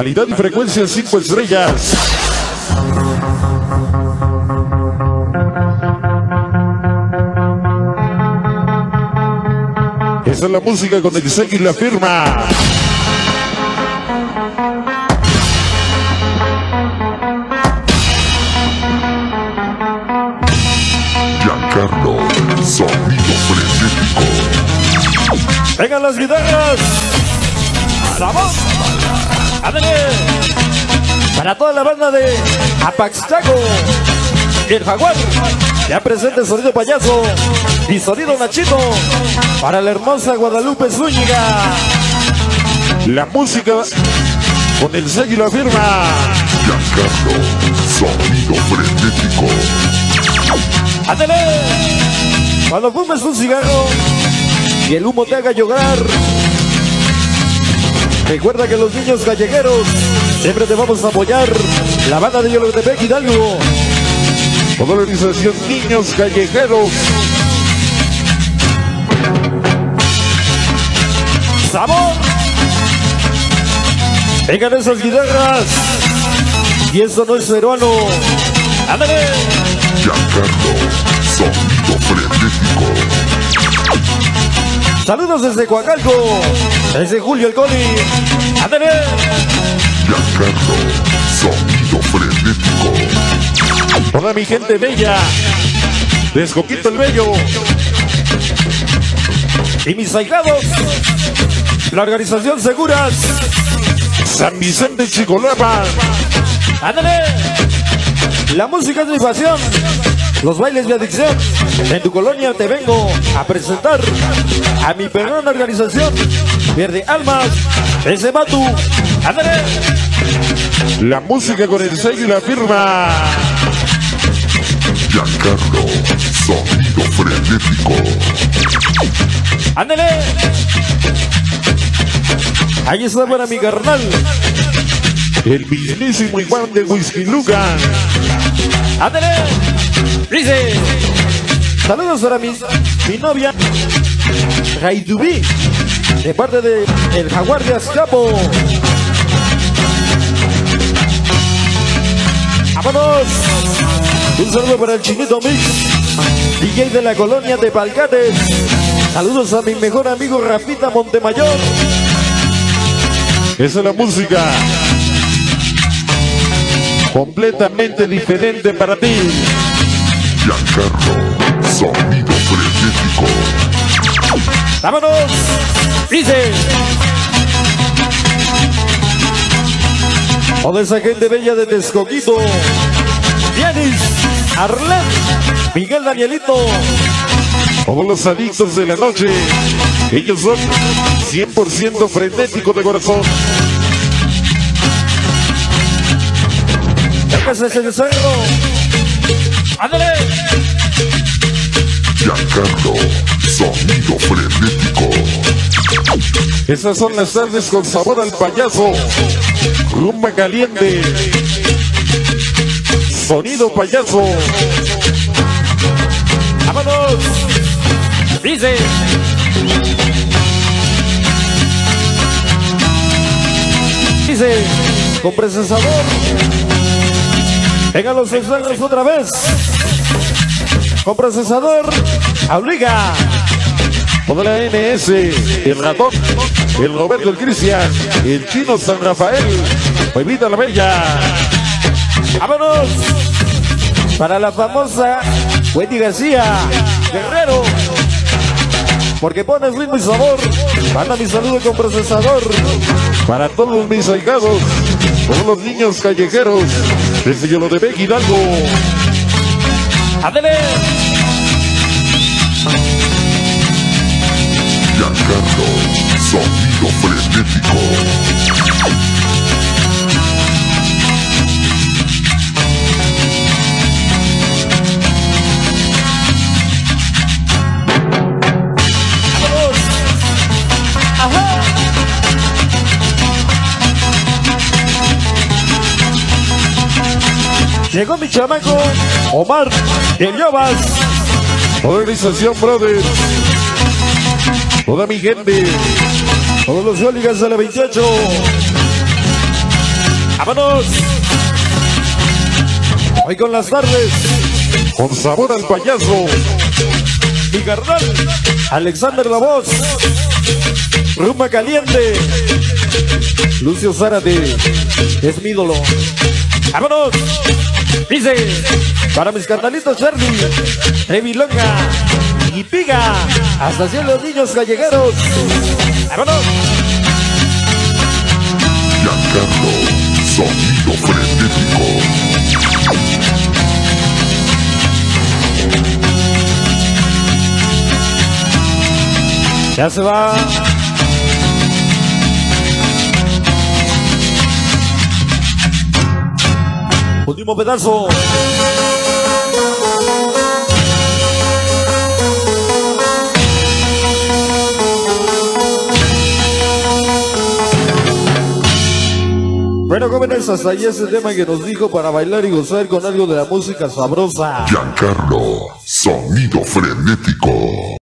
Calidad y frecuencia 5 estrellas. Esa es la música con el sello y la firma. Giancarlo, sonido frenético. Vengan las guitarras. ¡Sabor! ¡Ándale! Para toda la banda de Apaxtaco, el Jaguar, ya presente sonido payaso y sonido Nachito para la hermosa Guadalupe Zúñiga. La música con el sello y la firma. Giancarlo, sonido frenético. ¡Ándale! Cuando fumes un cigarro y el humo te haga llorar. Recuerda que los niños callejeros siempre te vamos a apoyar. La banda de Yolotepec Hidalgo. Organización Niños Callejeros. ¡Sabor! Vengan esas guitarras. Y eso no es peruano. ¡Ándale! Giancarlo, sonido frenético. Saludos desde Coacalco. Desde Julio el Coli. ¡Ándale! Giancarlo, sonido frenético. Toda mi gente bella. Descoquito el Bello. Y mis ahijados. La organización Seguras. San Vicente Chicolapa. ¡Ándale! La música es mi pasión. Los bailes mi adicción. En tu colonia te vengo a presentar a mi perrona organización. Pierde almas. Ese Batu. ¡Ándale! La música con el sello y la firma. Giancarlo, sonido frenético. ¡Ándale! Ahí está para mi carnal. El mismísimo Iván de Whisky Luca. ¡Ándale! Dice. Saludos para mi, mi novia. Raidubí. De parte de El Jaguar de Azcapo. ¡Vámonos! Un saludo para el Chinito Mix. DJ de la colonia de Palcates. Saludos a mi mejor amigo Rafita Montemayor. Esa es la música. Completamente diferente para ti. Giancarlo, sonido frenético. ¡Vámonos! Dice. Toda esa gente bella de Texcoquito. Dianis, Arlet, Miguel Danielito. Todos los adictos de la noche. Ellos son 100% frenéticos de corazón. Ese cerro. ¡Ándale! Giancarlo, sonido frenético. Esas son las tardes con sabor al payaso. Rumba caliente. Sonido payaso. ¡Vámonos! Dice. Dice. Con procesador. Vengan los extraños otra vez. Con procesador. Obliga. Toda la NS. El ratón. El Roberto el Cristian. El chino San Rafael. Pueblita la Bella. ¡Vámonos! Para la famosa Wendy García, Guerrero. Porque pones ritmo y sabor. Manda mi saludo con procesador. Para todos mis ahijados. Todos los niños callejeros. Desde yo lo de Beck Hidalgo. ¡Ándale! Giancarlo, sonido frenético. Llegó mi chamaco, Omar, el Yobas. Organización Brothers. Toda mi gente. Todos los hooligans de la 28. Vámonos. Hoy con las tardes. Con sabor al payaso. Mi carnal. Alexander La Voz. Ruma Caliente. Lucio Zárate. Es mi ídolo. Vámonos. Dice. Para mis carnalitos Charlie. Trevi Longa. Y Piga. Hasta hacia los niños gallegueros. Vámonos. Giancarlo, sonido frenético. Ya se va. Último pedazo. Bueno, jóvenes, hasta ahí ese tema que nos dijo para bailar y gozar con algo de la música sabrosa. Giancarlo, sonido frenético.